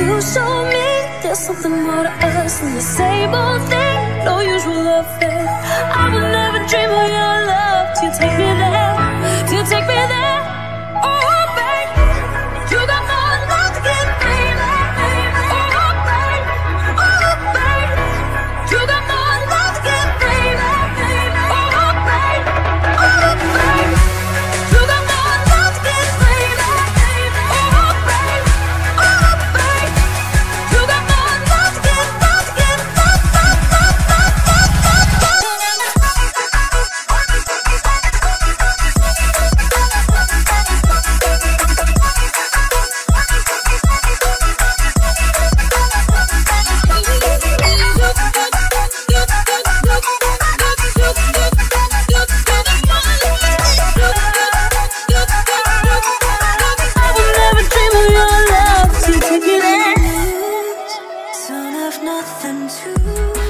You show me there's something more to us than the same old thing. No usual affair. into